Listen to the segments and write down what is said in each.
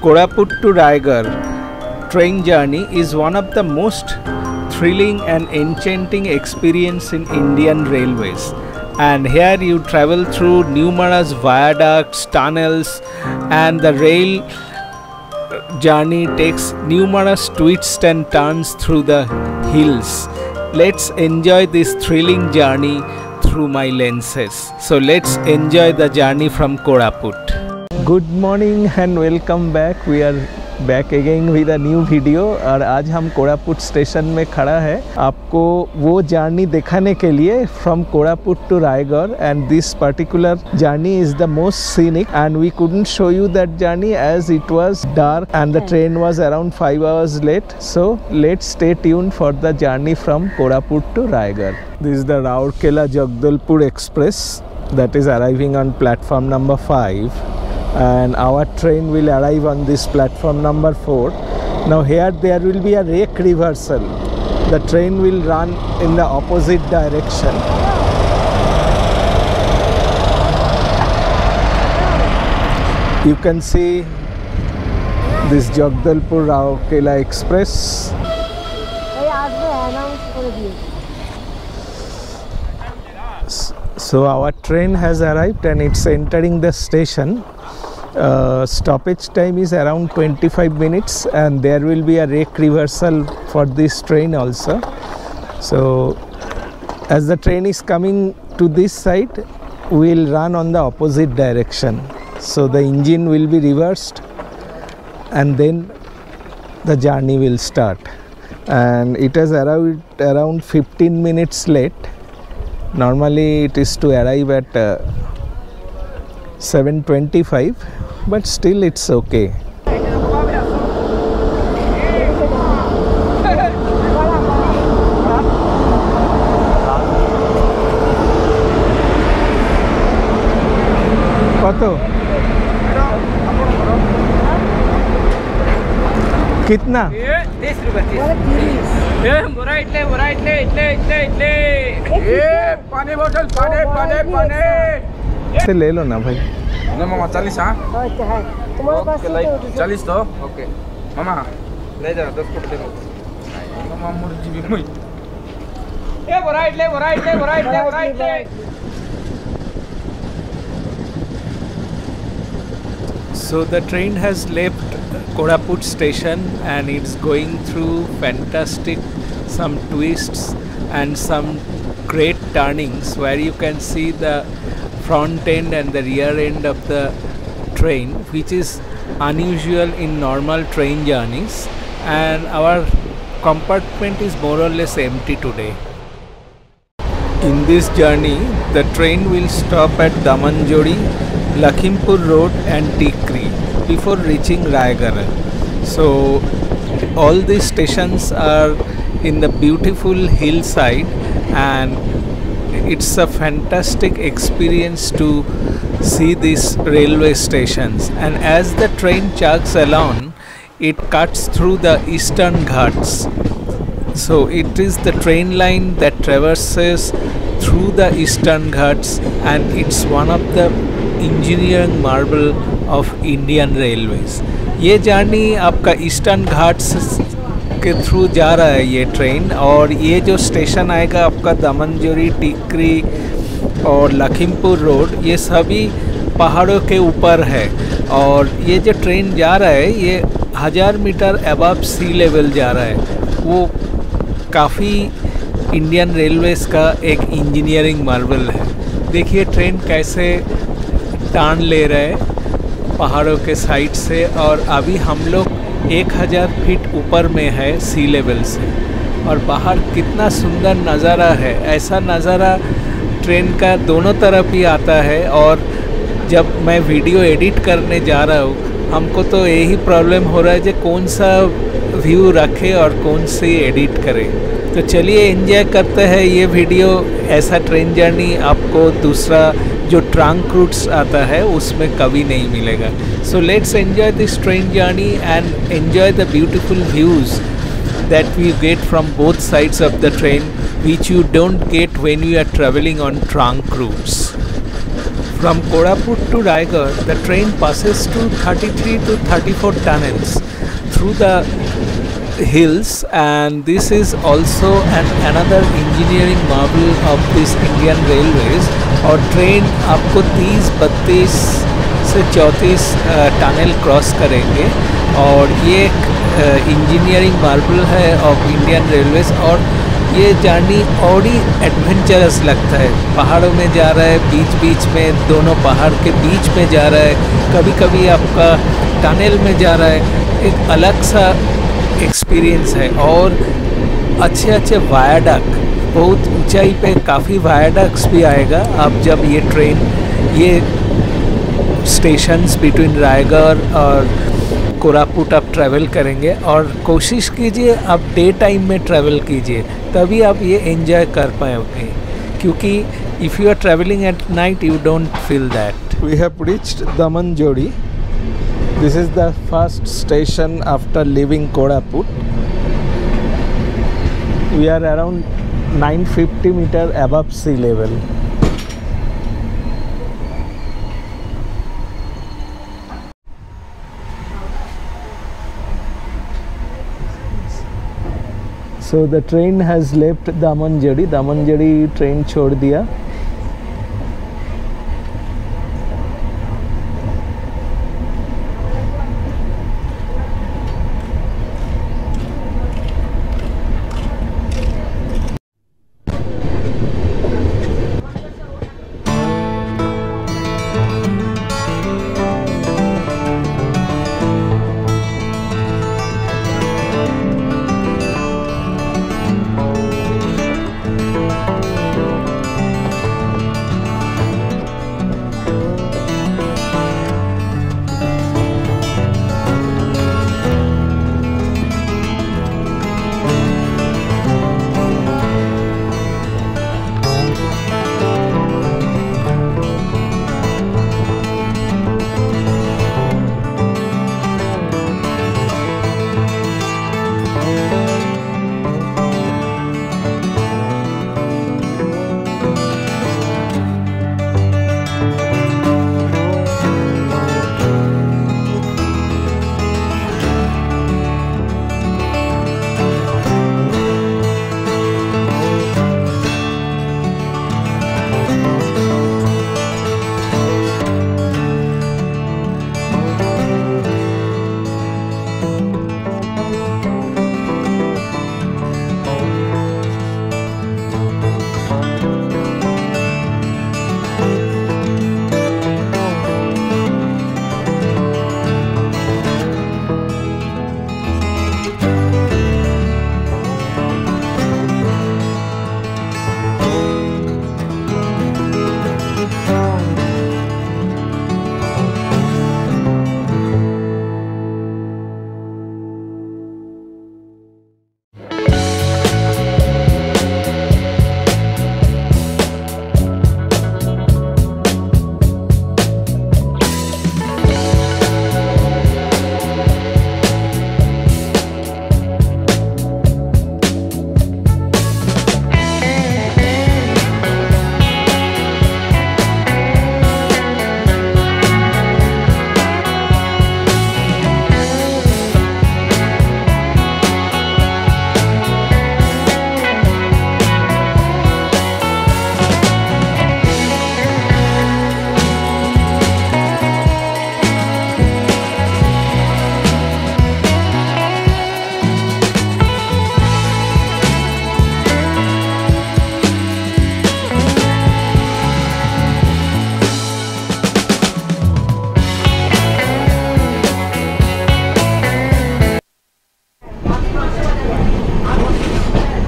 Koraput to Raigad train journey is one of the most thrilling and enchanting experience in Indian railways. And here you travel through numerous viaducts, tunnels, and the rail uh, journey takes numerous twists and turns through the hills. Let's enjoy this thrilling journey through my lenses. So let's enjoy the journey from Koraput. Good morning and welcome back we are back again with a new video और आज हम Koraput station में खड़ा है। आपको वो journey दिखाने के लिए from Koraput to Raigarh and this particular journey is the most scenic and we couldn't show you that journey as it was dark and the train was around five hours late so let stay tune for the journey from Koraput to Raigarh. This is the Rourkela Jagdalpur express that is arriving on platform number 5 and our train will arrive on this platform number 4 now here there will be a rake reversal. The train will run in the opposite direction. You can see this Jagdalpur Rourkela Express. So our train has arrived and it's entering the station uh, stoppage time is around 25 minutes and there will be a rake reversal for this train also. So as the train is coming to this side we will run on the opposite direction. So the engine will be reversed and then the journey will start. And it has arrived around 15 minutes late. Normally it is to arrive at uh, 725 but still it's okay কত कितना तीस रुपये तीस ए बोरा इटले बोरा इटले इटले इटले इटले ए पानी बोतल पानी पानी पानी से ले लो ना भाई ना मामा चालीस हाँ ओके लाइक चालीस तो ओके मामा ले जा दस फुट देखो मामा मुर्जी भी मुई ए बोरा इटले बोरा इटले बोरा इटले बोरा इटले So the train has left Koraput station and it's going through fantastic some twists and some great turnings where you can see the front end and the rear end of the train which is unusual in normal train journeys and our compartment is more or less empty today. In this journey, the train will stop at Damanjori, Lakhimpur Road and Tikri before reaching Rayagada. So all these stations are in the beautiful hillside and it's a fantastic experience to see these railway stations and as the train chugs along it cuts through the eastern ghats so it is the train line that traverses through the eastern ghats and it's one of the engineering marvel of Indian railways. ये journey आपका eastern Ghats के through जा रहा है ये train और ये जो स्टेशन आएगा आपका दमनजोरी, टिकरी और लखीमपुर रोड ये सभी पहाड़ों के ऊपर है। और ये जो ट्रेन जा रहा है, ये हज़ार मीटर अबव सी लेवल जा रहा है। वो काफ़ी इंडियन रेलवेज का एक इंजीनियरिंग मार्वल है। देखिए ट्रेन कैसे टान ले रहा है पहाड़ों के साइड से और अभी हम लोग एक हज़ार फीट ऊपर में है सी लेवल से। और बाहर कितना सुंदर नज़ारा है। ऐसा नज़ारा ट्रेन का दोनों तरफ़ ही आता है और जब मैं वीडियो एडिट करने जा रहा हूँ, हमको तो यही प्रॉब्लम हो रहा है कि कौन सा व्यू रखे और कौन सी एडिट करे। तो चलिए एंजॉय करते हैं ये वीडियो ऐसा ट्रेन जर्नी आपको दूसरा जो ट्रांक रूट्स आता है, उसमें कभी नहीं मिलेगा। So let's enjoy this train journey and enjoy the beautiful views that we get from both sides of the train which you don't get when you are travelling on trunk routes from Koraput to Raigarh the train passes to thirty three to thirty four tunnels through the hills, and this is also an, another engineering marvel of this Indian railways. और train आपको 30 बत्तीस से चौंतीस tunnel cross करेंगे और ये एक engineering marvel है ऑफ़ इंडियन रेलवेज और ये जर्नी और ही एडवेंचरस लगता है। पहाड़ों में जा रहा है, बीच बीच में, दोनों पहाड़ के बीच में जा रहा है। कभी कभी आपका टनल में जा रहा है। एक अलग सा एक्सपीरियंस है और अच्छे अच्छे वायाडक बहुत ऊंचाई पे काफ़ी वायाडक्स भी आएगा। आप जब ये ट्रेन ये स्टेशंस बिटवीन रायगढ़ और कोरापुट आप ट्रैवल करेंगे और कोशिश कीजिए आप डे टाइम में ट्रैवल कीजिए, तभी आप ये एंजॉय कर पाएँगे क्योंकि if you are travelling at night you don't feel that we have reached Damanjodi This is the first station after leaving Koraput. We are around 950 meter above sea level. So the train has left Damanjodi. Damanjodi train छोड़ diya.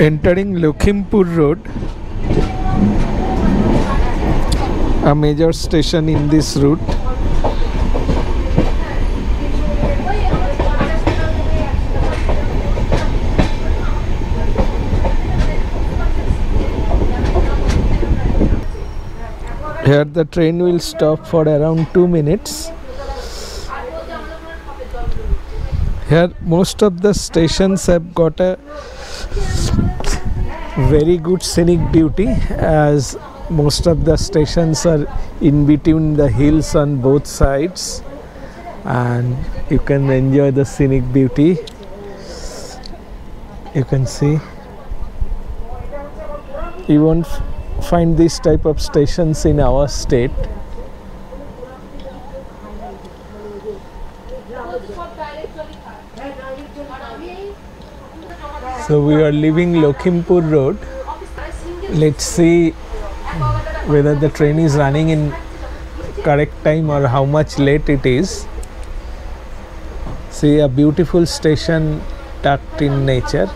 Entering Lokhimpur Road, a major station in this route. Here the train will stop for around 2 minutes. Here most of the stations have got a very good scenic beauty as most of the stations are in between the hills on both sides and you can enjoy the scenic beauty. You can see. You won't find this type of stations in our state so we are leaving Lokhimpur road let's see whether the train is running in correct time or how much late it is see a beautiful station tucked in nature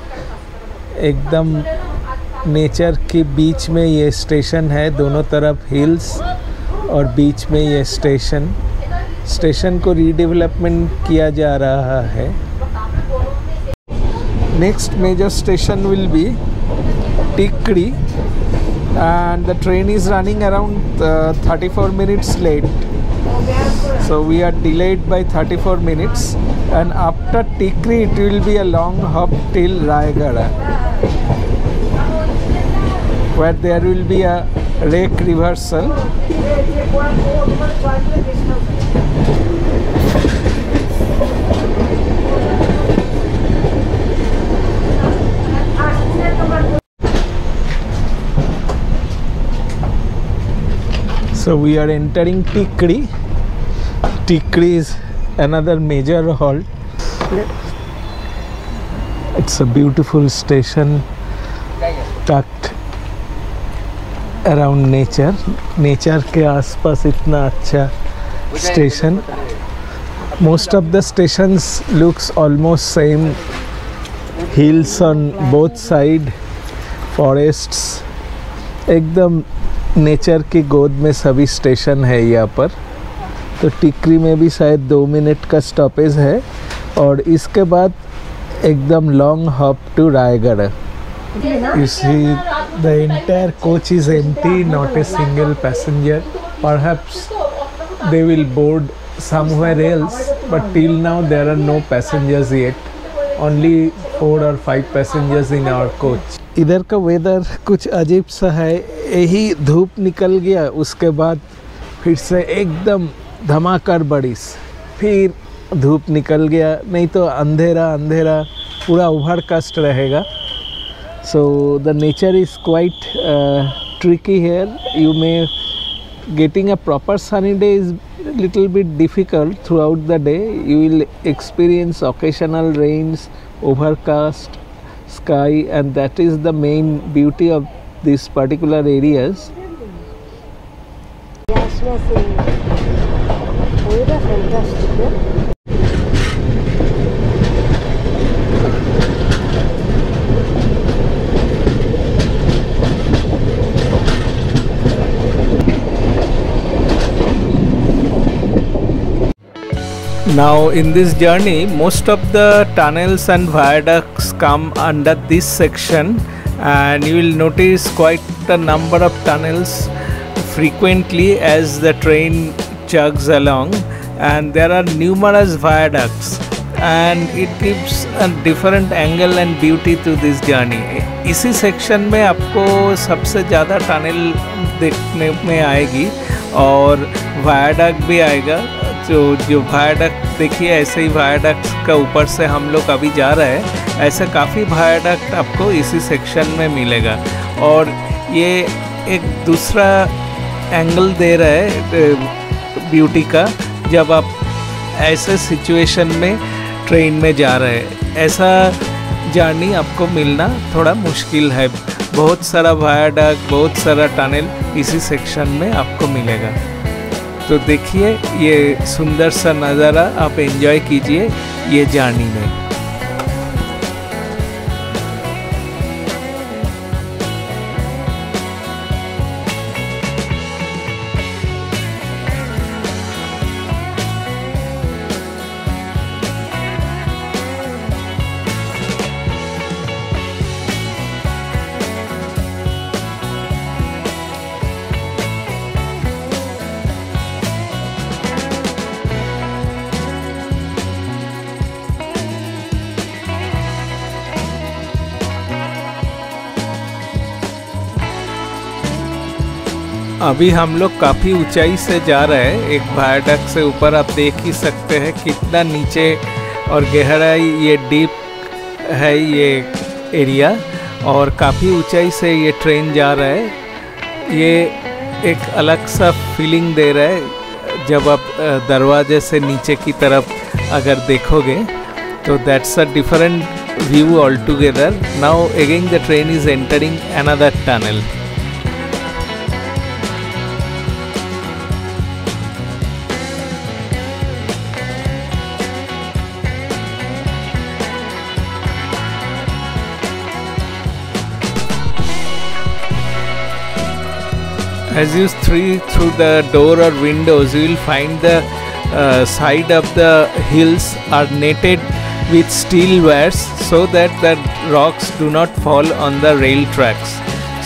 एकदम nature के बीच में ये station है दोनों तरफ़ hills और बीच में ये स्टेशन स्टेशन को रीडेवलपमेंट किया जा रहा है next major station will be Tikri and the train is running around uh, 34 minutes late. So we are delayed by 34 minutes and after Tikri it will be a long hop till Rayagada where there will be a rake reversal. so we are entering tikri. Tikri is another major halt it's a beautiful station tucked around nature. Nature ke aas itna acha station. Most of the stations looks almost same. Hills on both side forests. Ekdam nature की गोद में सभी station है यहाँ पर। तो टिकरी में भी शायद दो मिनट का स्टॉपेज है और इसके बाद एकदम long hop to Raigarh. You see the entire coach is empty not a single passenger perhaps they will board somewhere else, but till now there are no passengers yet. Only four or five passengers in our coach इधर का weather कुछ अजीब सा है यही धूप निकल गया, उसके बाद फिर से एकदम धमाकर बड़ी फिर धूप निकल गया, नहीं तो अंधेरा अंधेरा, पूरा उभर कष्ट रहेगा। So the nature is quite tricky here you may getting a proper sunny day is little bit difficult throughout the day you will experience occasional rains overcast sky and that is the main beauty of these particular areas? Now, in this journey, most of the tunnels and viaducts come under this section, and you will notice quite a number of tunnels frequently as the train chugs along, and there are numerous viaducts, and it gives a different angle and beauty to this journey. इसी section में आपको सबसे ज़्यादा tunnel देखने में आएगी और वायाडक भी आएगा जो जो वायाडक्ट देखिए ऐसे ही वायाडक्ट का ऊपर से हम लोग अभी जा रहे हैं, ऐसे काफ़ी वायाडक्ट आपको इसी सेक्शन में मिलेगा। और ये एक दूसरा एंगल दे रहा है ब्यूटी का, जब आप ऐसे सिचुएशन में ट्रेन में जा रहे हैं। ऐसा जर्नी आपको मिलना थोड़ा मुश्किल है। बहुत सारा वायाडक्ट बहुत सारा टनल इसी सेक्शन में आपको मिलेगा। तो देखिए ये सुंदर सा नज़ारा आप एंजॉय कीजिए ये जर्नी में। अभी हम लोग काफ़ी ऊंचाई से जा रहे हैं। एक वायडक से ऊपर आप देख ही सकते हैं कितना नीचे और गहरा ये डीप है ये एरिया और काफ़ी ऊंचाई से ये ट्रेन जा रहा है। ये एक अलग सा फीलिंग दे रहा है जब आप दरवाजे से नीचे की तरफ़ अगर देखोगे तो that's a different view altogether now again the train is entering another tunnel as you see through the door or windows you will find the uh, side of the hills are netted with steel wires so that the rocks do not fall on the rail tracks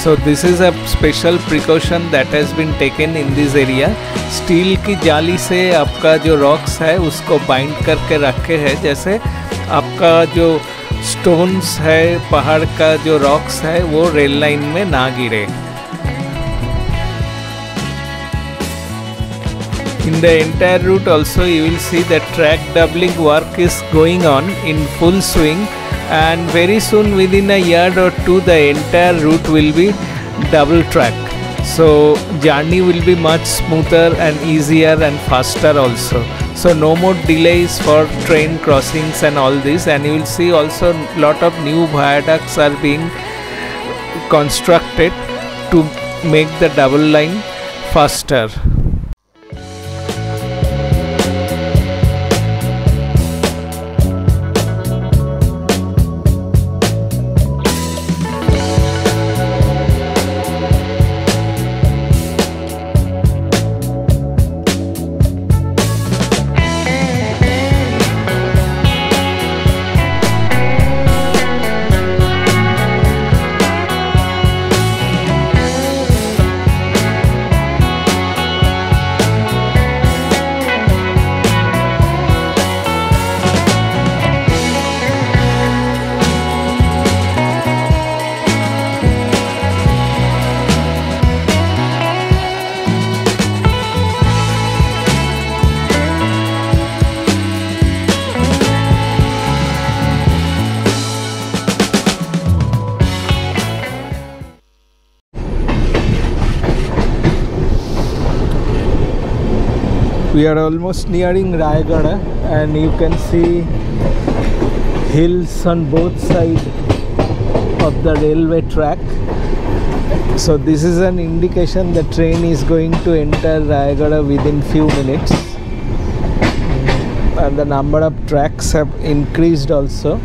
so this is a special precaution that has been taken in this area steel की जाली से आपका जो rocks है उसको bind करके रखे हैं जैसे आपका जो स्टोन्स है पहाड़ का जो रॉक्स है वो रेल लाइन में ना गिरे In the entire route also you will see that track doubling work is going on in full swing and very soon within a year or two the entire route will be double track. So journey will be much smoother and easier and faster also. So no more delays for train crossings and all this and you will see also lot of new viaducts are being constructed to make the double line faster. We are almost nearing Rayagada and you can see hills on both sides of the railway track so this is an indication the train is going to enter Rayagada within few minutes Mm, and the number of tracks have increased also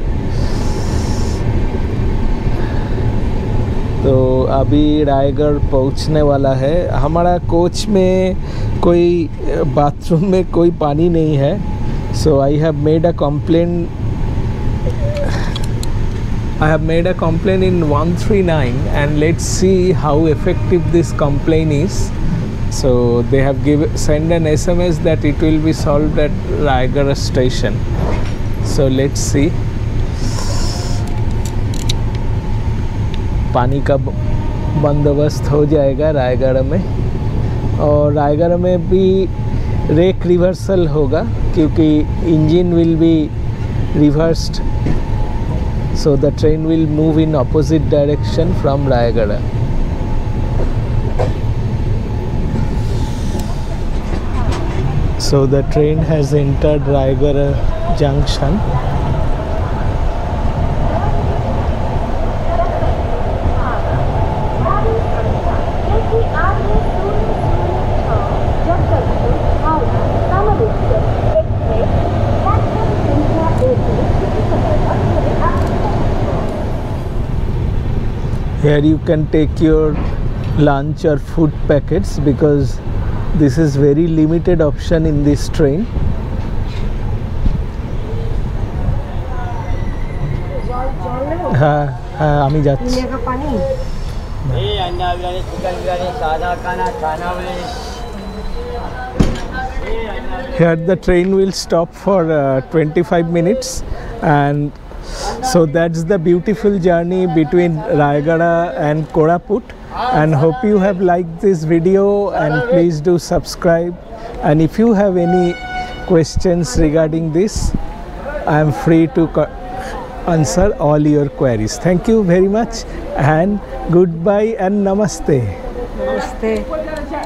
तो अभी रायगढ़ पहुँचने वाला है हमारा coach में कोई bathroom में कोई पानी नहीं है so I have made a complain I have made a complain in one three nine and let's see how effective this complain is so they have give send an S M S that it will be solve at Raigarh station so let's see पानी का बंदोबस्त हो जाएगा रायगढ़ में। और रायगढ़ में भी rake reversal होगा, क्योंकि engine will be reversed so the train will move in opposite direction from Raigarh. So the train has entered Raigarh junction where you can take your lunch or food packets because this is very limited option in this train. Here the train will stop for uh, 25 minutes and so that's the beautiful journey between Rayagada and Koraput and hope you have liked this video and please do subscribe and if you have any questions regarding this I am free to answer all your queries. Thank you very much and goodbye and namaste. Namaste.